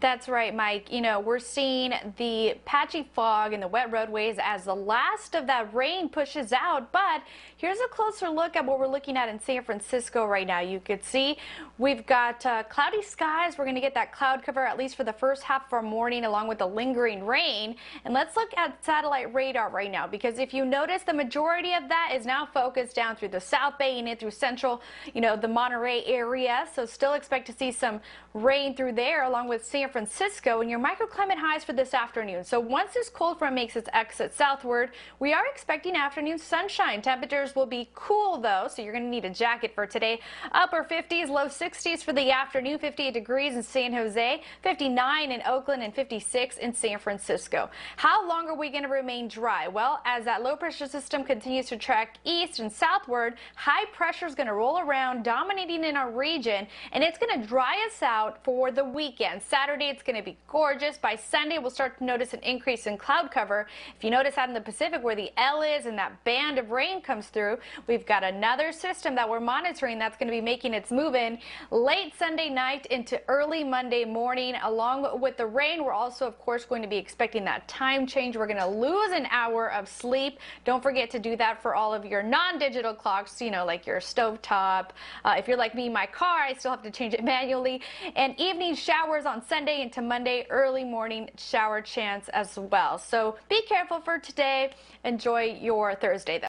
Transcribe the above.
That's right, Mike. You know, we're seeing the patchy fog and the wet roadways as the last of that rain pushes out. But here's a closer look at what we're looking at in San Francisco right now. You could see we've got uh, cloudy skies. We're going to get that cloud cover at least for the first half of our morning along with the lingering rain. And let's look at satellite radar right now because if you notice the majority of that is now focused down through the South Bay and in through central, you know, the Monterey area. So still expect to see some rain through there along with San Francisco and your microclimate highs for this afternoon. So once this cold front makes its exit southward, we are expecting afternoon sunshine. Temperatures will be cool though, so you're going to need a jacket for today. Upper 50s, low 60s for the afternoon, 58 degrees in San Jose, 59 in Oakland, and 56 in San Francisco. How long are we going to remain dry? Well, as that low pressure system continues to track east and southward, high pressure is going to roll around, dominating in our region, and it's going to dry us out for the weekend. Saturday Saturday, it's going to be gorgeous. By Sunday, we'll start to notice an increase in cloud cover. If you notice out in the Pacific where the L is and that band of rain comes through, we've got another system that we're monitoring that's going to be making its move in late Sunday night into early Monday morning. Along with the rain, we're also, of course, going to be expecting that time change. We're going to lose an hour of sleep. Don't forget to do that for all of your non-digital clocks, you know, like your stove top. Uh, if you're like me, my car, I still have to change it manually. And evening showers on Sunday Sunday into Monday, early morning shower chance as well. So be careful for today. Enjoy your Thursday, though.